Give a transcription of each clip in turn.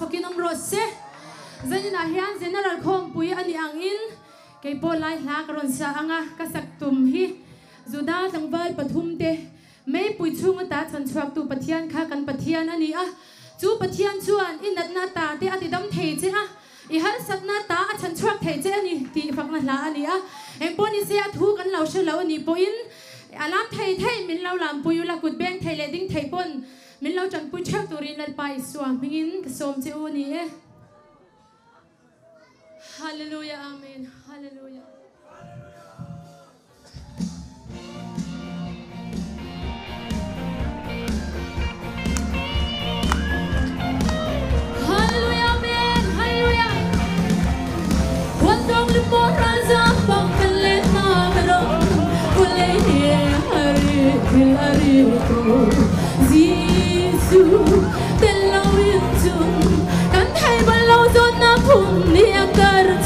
fakin ang rose zani na hian general khom pui ani angin kay po lai hla karon sa anga kasak tum hi zuda tangwal pathum te may pui chunga ta chan chuak tu pathian kha kan pathian ani a chu pathian chuan inat na ta te ati dam thei che a i har sat na ta a chan chuak thei che ani ti fak na hla ani a em po ni se a thu kan lo she lo ani po in alam thei thei min lo lam pui la kut beng thei le ding thei pon min lo chan pui cheu turin lan pa isua mingin kasom u ni e eh. Hallelujah amen. Hallelujah. Hallelujah amen. Hallelujah. Quando le porra zampa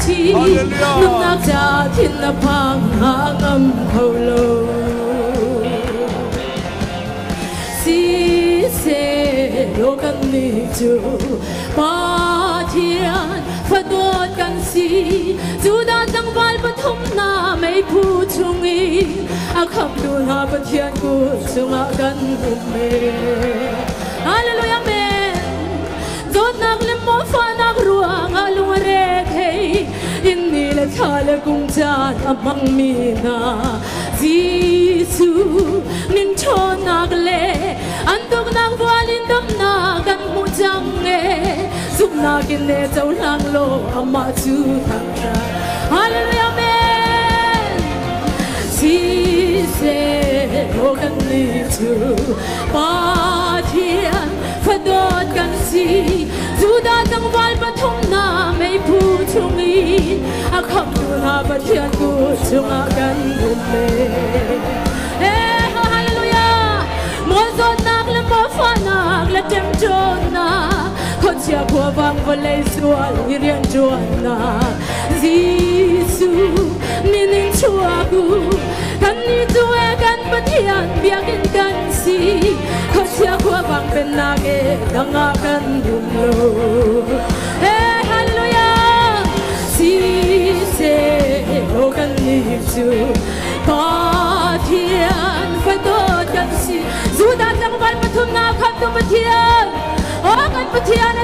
chi, Hallelujah. nung cha thiên phang âm khâu lâu. si se lo kan ni chu pa thian fa si Dù đã tang wal pa thum na mấy phu chung i a kham du na pa thian ku chunga kan hum me hallelujah amen dot nak le mo fa nak ruang alung re thei in ni le thale kung chan amang mi na Giêsu nin cho nak le andok nak walin dam na kan mu jang nge sum na kin ne chau lang lo ama chu thang ra hallelujah amen si se lo kan ni chu pa thian fa dot kan si 주다정 발바통 남의 부중인 아컴도나 바티안도 중앙간 군대 에허 할렐루야 먼저 낙라 마파낙 라템 존나 거치야 보방 벌레 수월 이련 존나 지수 mining chuagu kan ni tuwe kan patian biakin kan si kasi ako bang penage dangakan dumlo hey hallelujah si se hogan ni patian fatot kan si zuda lang ban patum na kan patian o kan patian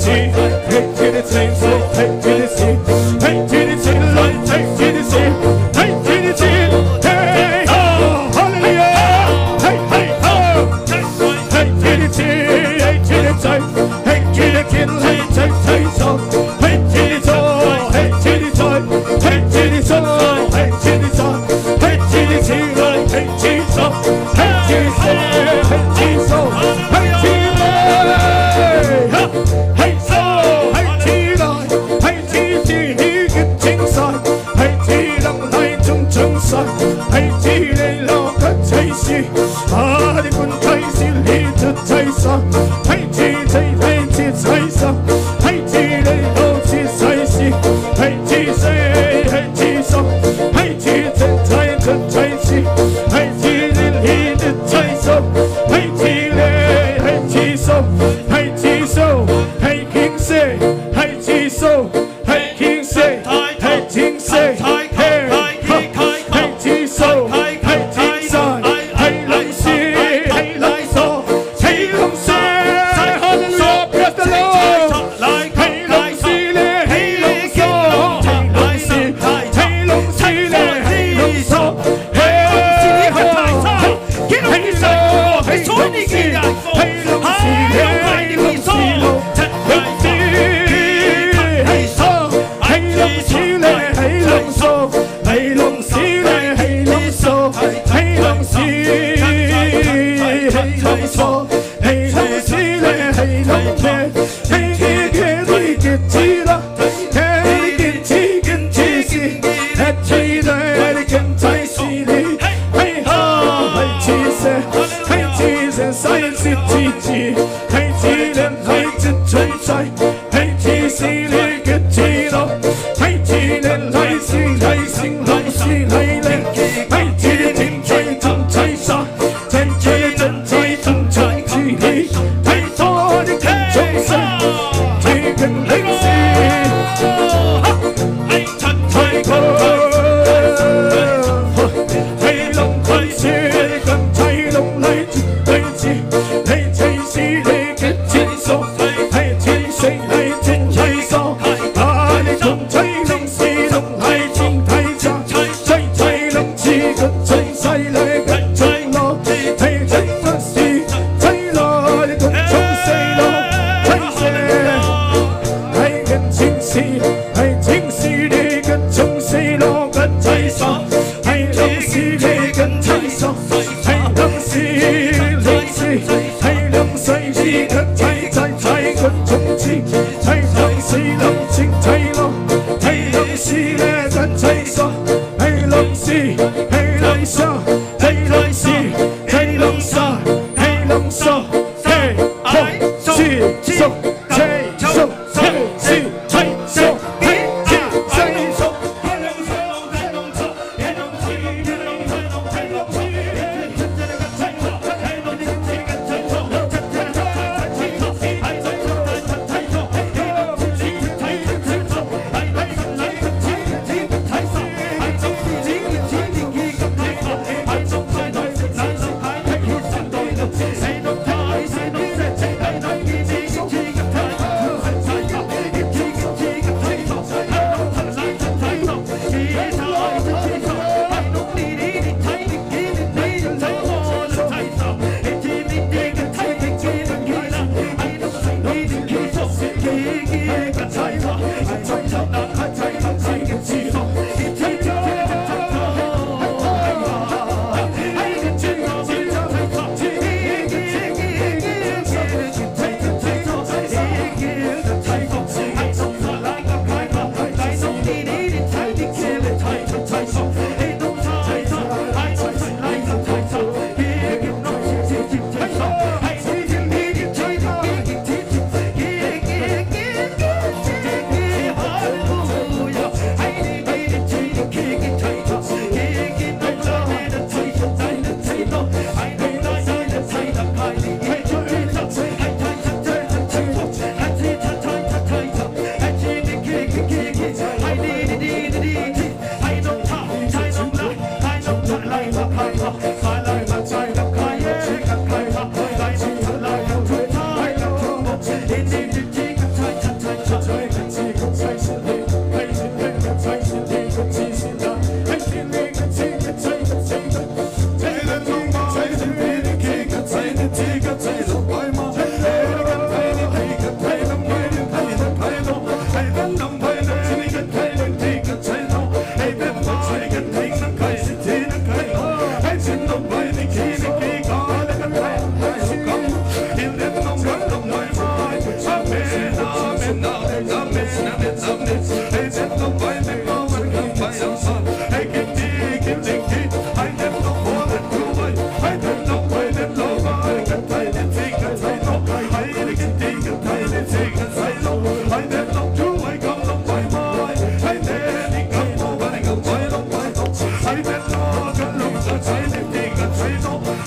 Hit it, hit it, hit it, Çiçeği ben çiçeği She could.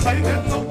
Zeiten.